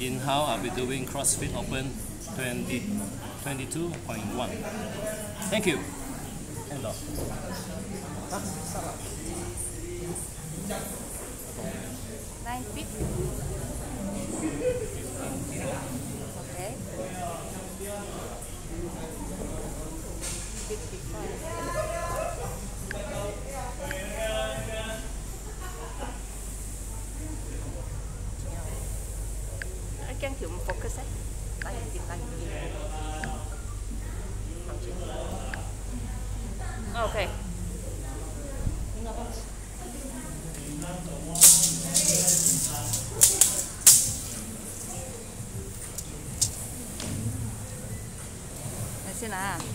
In how I'll be doing CrossFit Open 2022.1. 20, Thank you. End off. Nine feet. Okay.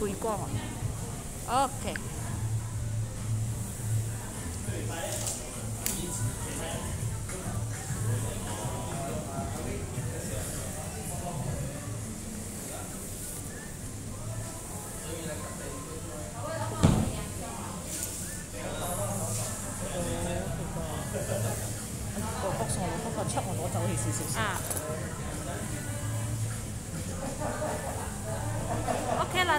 一过，嘛，OK。我我送出走的意思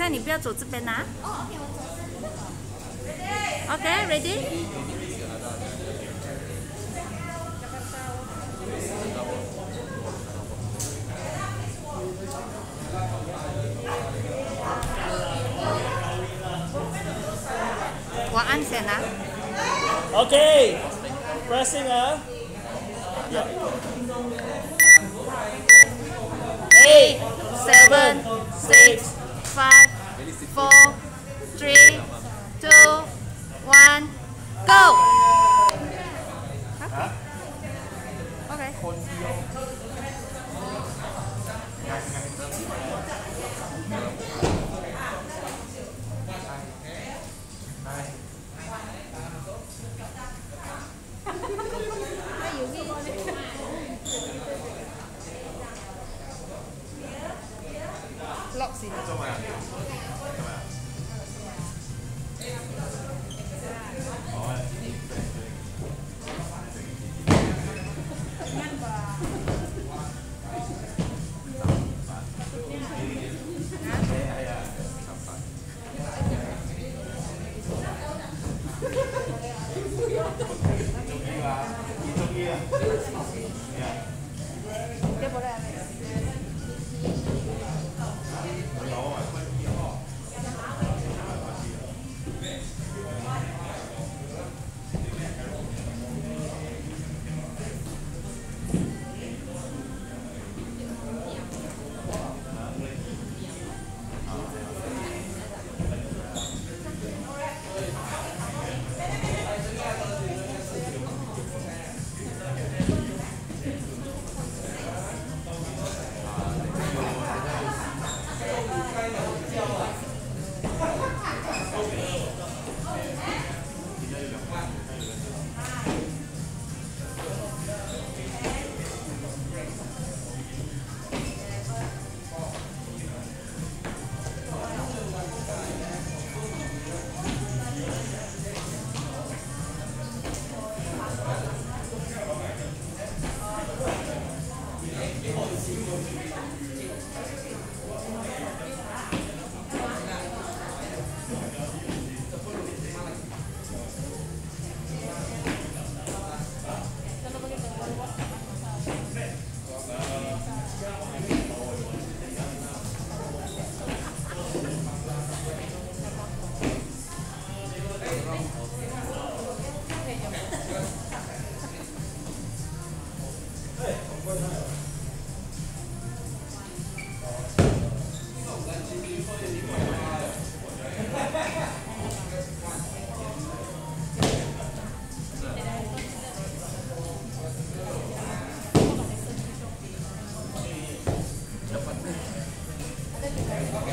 那你不要走这边呐。OK，ready？我安全啦。OK，pressing 啊。Eight, seven, six. five, four, three, two, one, go! Okay. Okay. okay. 怎么呀？Gracias.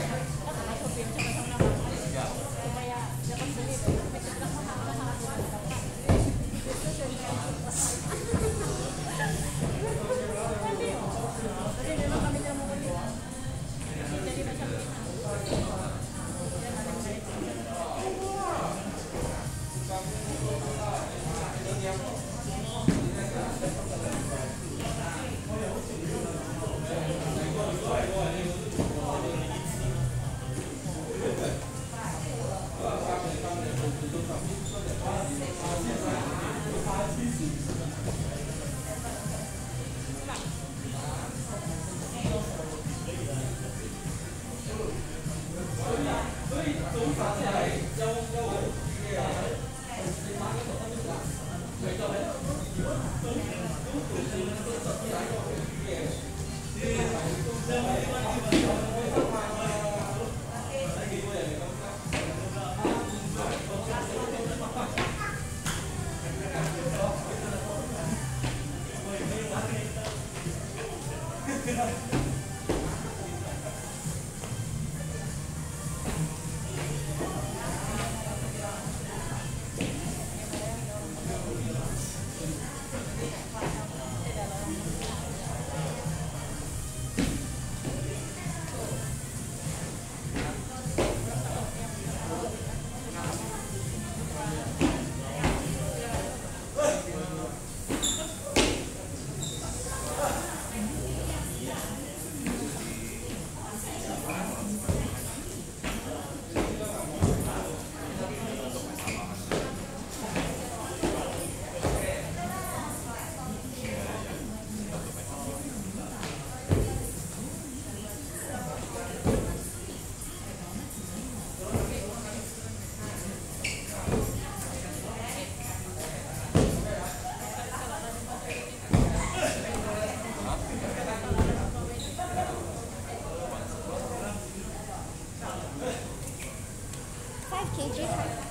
停止。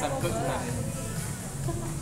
咱们可以。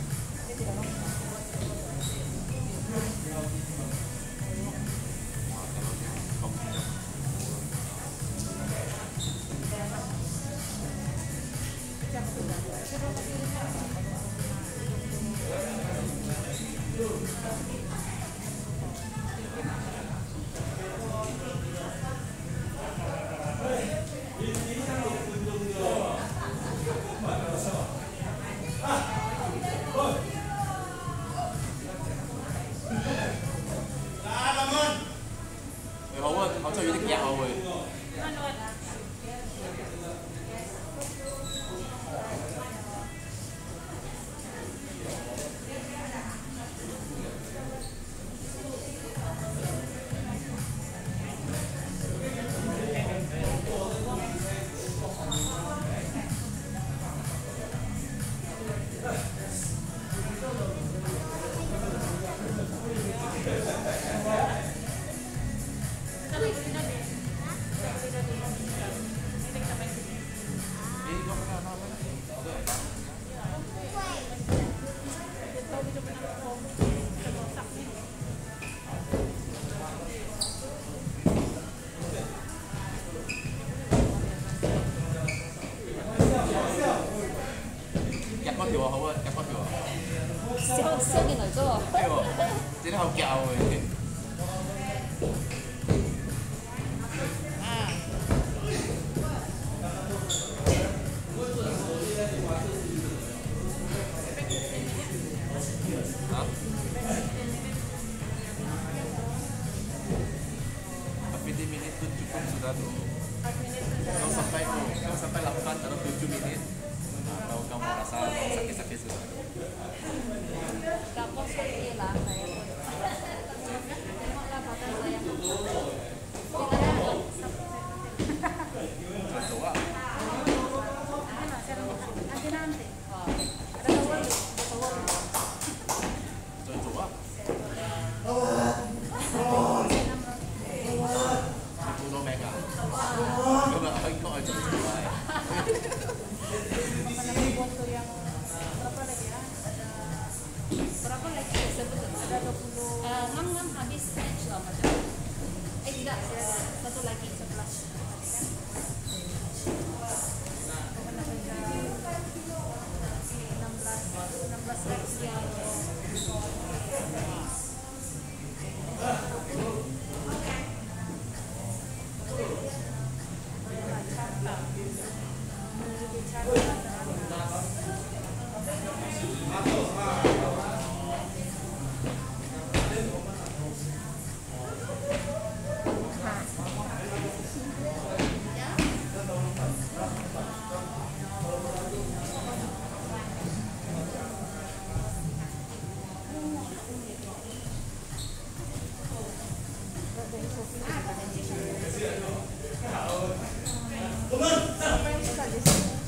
Não, não.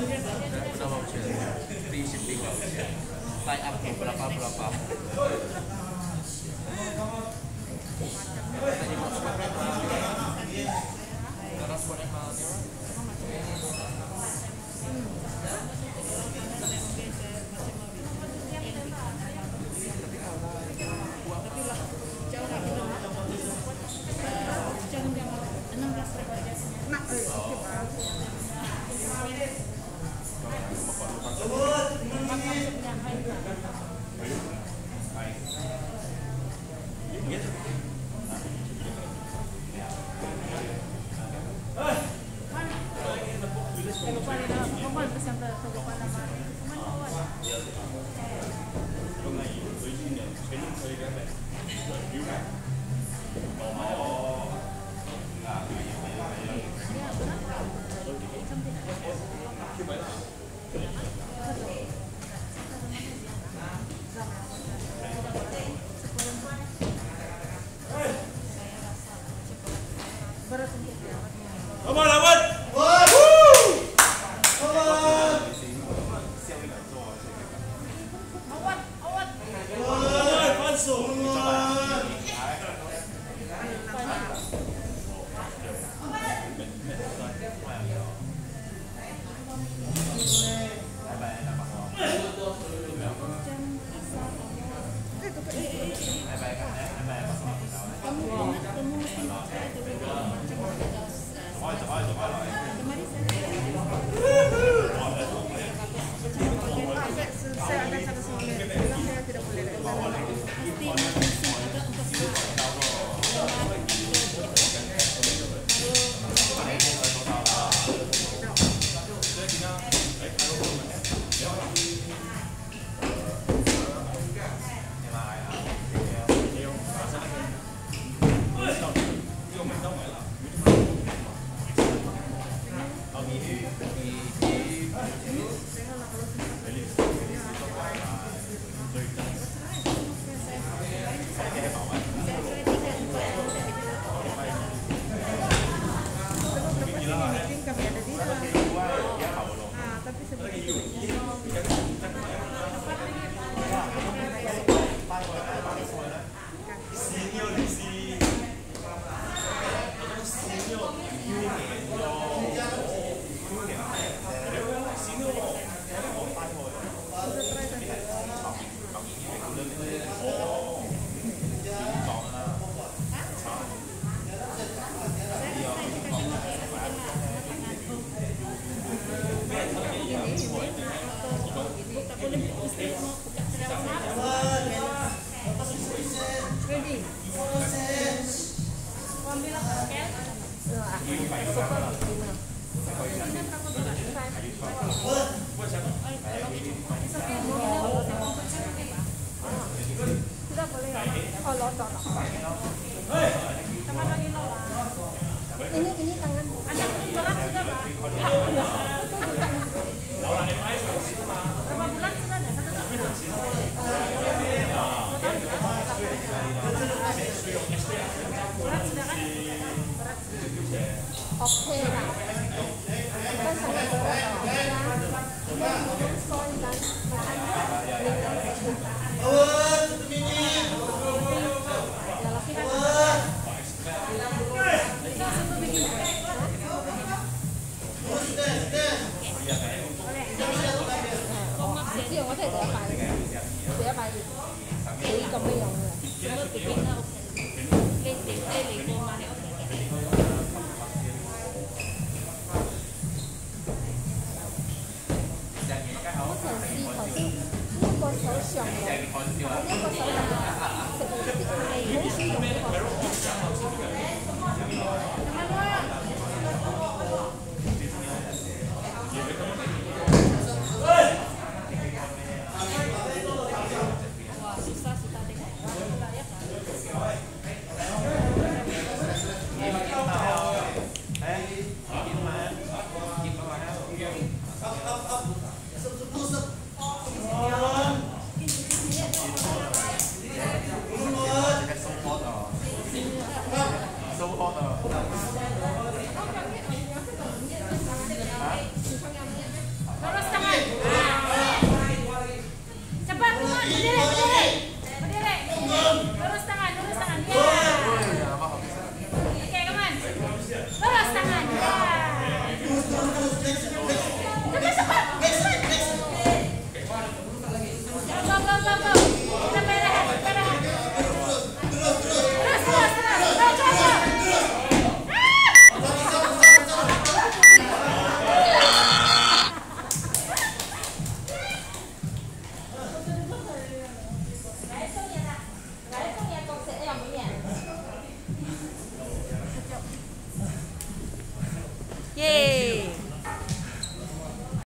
kenapa voucher free shipping voucher tie up berapa berapa 不要买，不要买。